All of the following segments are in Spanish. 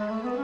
Me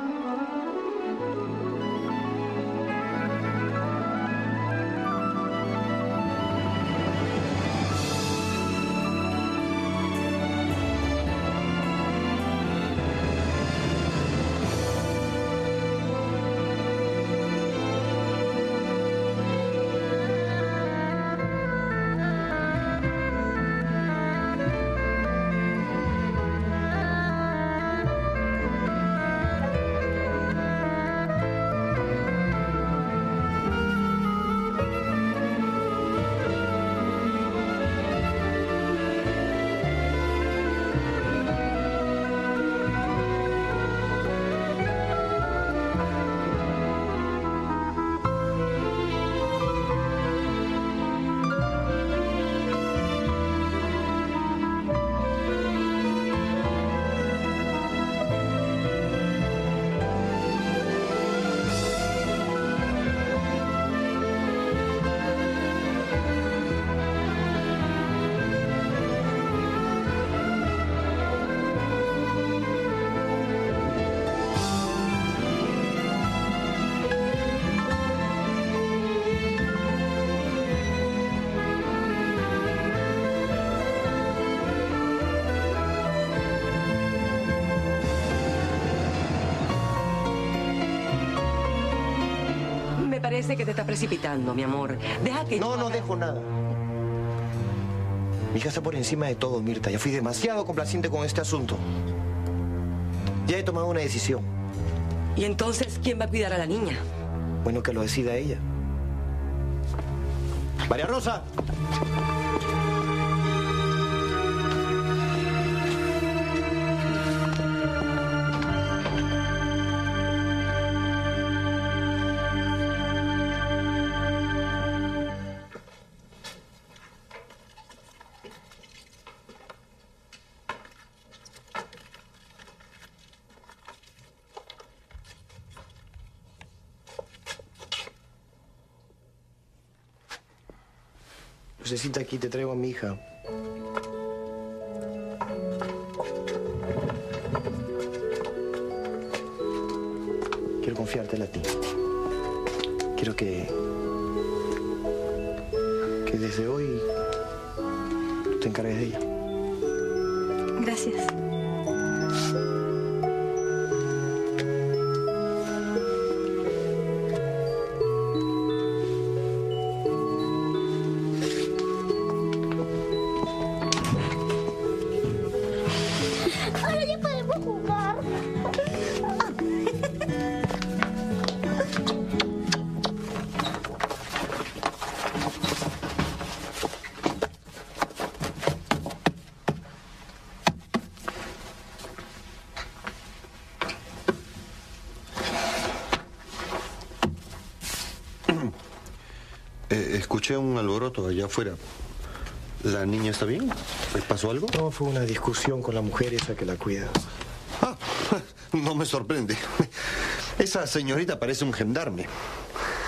parece que te estás precipitando, mi amor. Deja que No, yo no haga- dejo nada. Mi hija está por encima de todo, Mirta. Ya fui demasiado complaciente con este asunto. Ya he tomado una decisión. ¿Y entonces quién va a cuidar a la niña? Bueno, que lo decida ella. María Rosa. Lucecita, aquí te traigo a mi hija. Quiero confiártela a ti. Quiero que. que desde hoy. tú te encargues de ella. Gracias. Escuché un alboroto allá afuera. ¿La niña está bien? ¿Le pasó algo? No, fue una discusión con la mujer esa que la cuida. Ah, no me sorprende. Esa señorita parece un gendarme.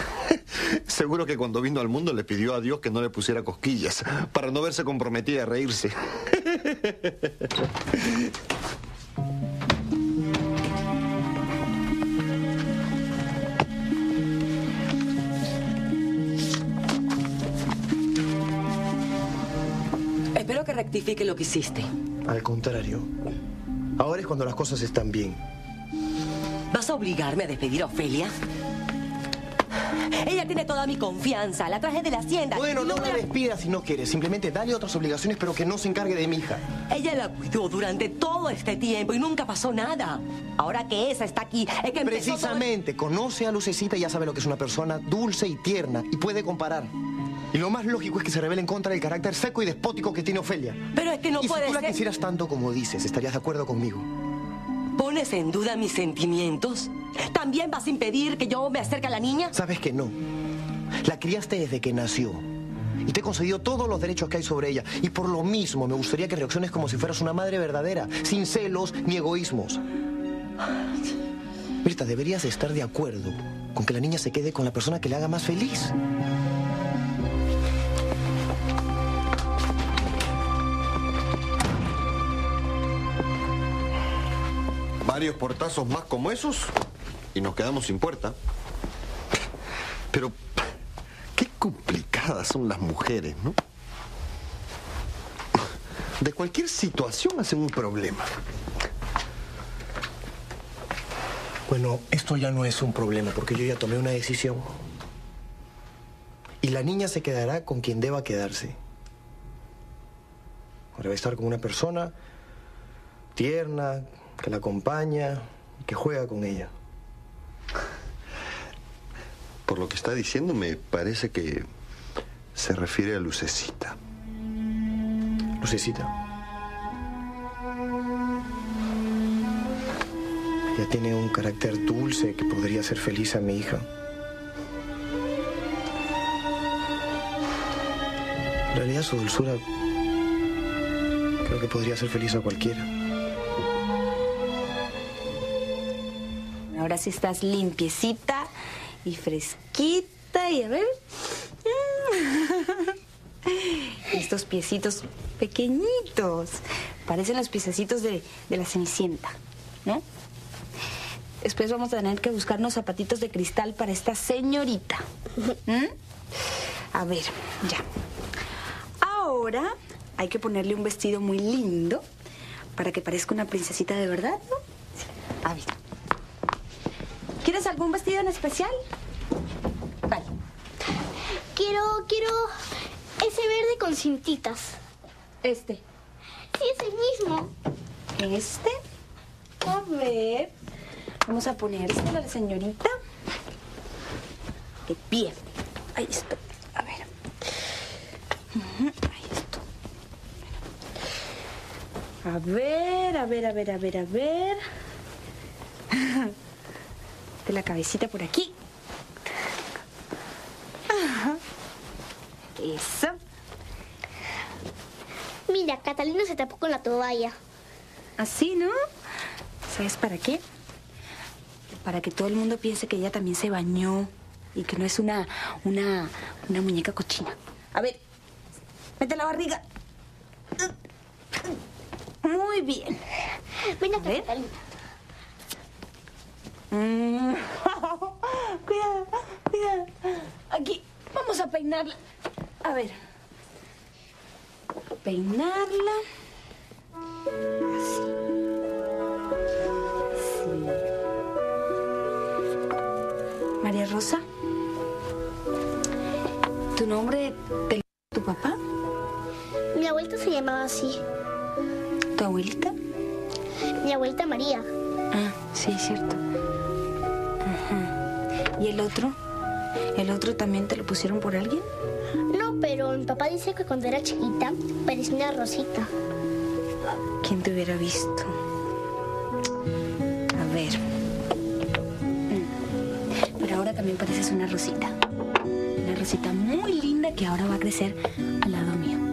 Seguro que cuando vino al mundo le pidió a Dios que no le pusiera cosquillas para no verse comprometida a reírse. Espero que rectifique lo que hiciste. Al contrario. Ahora es cuando las cosas están bien. ¿Vas a obligarme a despedir a Ofelia? Ella tiene toda mi confianza. La traje de la hacienda. Bueno, no voy la despidas si no quieres. Simplemente dale otras obligaciones, pero que no se encargue de mi hija. Ella la cuidó durante todo este tiempo y nunca pasó nada. Ahora que esa está aquí, es que todo- Precisamente, conoce a Lucecita y ya sabe lo que es una persona dulce y tierna y puede comparar. Y lo más lógico es que se revele en contra del carácter seco y despótico que tiene Ofelia. Pero es que no y si puede tú la ser. quisieras tanto como dices, estarías de acuerdo conmigo. ¿Pones en duda mis sentimientos? ¿También vas a impedir que yo me acerque a la niña? Sabes que no. La criaste desde que nació. Y te he concedido todos los derechos que hay sobre ella. Y por lo mismo me gustaría que reacciones como si fueras una madre verdadera, sin celos ni egoísmos. Mirta, deberías de estar de acuerdo con que la niña se quede con la persona que le haga más feliz. Varios portazos más como esos y nos quedamos sin puerta. Pero qué complicadas son las mujeres, ¿no? De cualquier situación hacen un problema. Bueno, esto ya no es un problema porque yo ya tomé una decisión. Y la niña se quedará con quien deba quedarse. Ahora va a estar con una persona tierna, que la acompaña y que juega con ella. Por lo que está diciendo, me parece que se refiere a Lucecita. Lucecita. Ella tiene un carácter dulce que podría hacer feliz a mi hija. En realidad su dulzura creo que podría hacer feliz a cualquiera. Ahora sí estás limpiecita y fresquita y a ver. Estos piecitos pequeñitos. Parecen los piececitos de, de la cenicienta, ¿no? Después vamos a tener que buscarnos zapatitos de cristal para esta señorita. ¿Mm? A ver, ya. Ahora hay que ponerle un vestido muy lindo para que parezca una princesita de verdad, ¿no? A ver. ¿Quieres algún vestido en especial? Vale. Quiero, quiero ese verde con cintitas. Este. Sí, es el mismo. Este. A ver. Vamos a ponérselo a la señorita. De pie. Ahí está. A ver. Ahí está. A ver, a ver, a ver, a ver, a ver. La cabecita por aquí. Ajá. Eso. Mira, Catalina se tapó con la toalla. Así, ¿no? ¿Sabes para qué? Para que todo el mundo piense que ella también se bañó y que no es una, una, una muñeca cochina. A ver, mete la barriga. Muy bien. Ven acá. Catalina. Mm. cuidado, cuidado. Aquí, vamos a peinarla. A ver. Peinarla. Así. Sí. María Rosa. ¿Tu nombre de tu papá? Mi abuelita se llamaba así. ¿Tu abuelita? Mi abuelita María. Ah, sí, cierto. Ajá. ¿Y el otro? ¿El otro también te lo pusieron por alguien? No, pero mi papá dice que cuando era chiquita parecía una rosita. ¿Quién te hubiera visto? A ver. Mm. Pero ahora también pareces una rosita. Una rosita muy linda que ahora va a crecer al lado mío.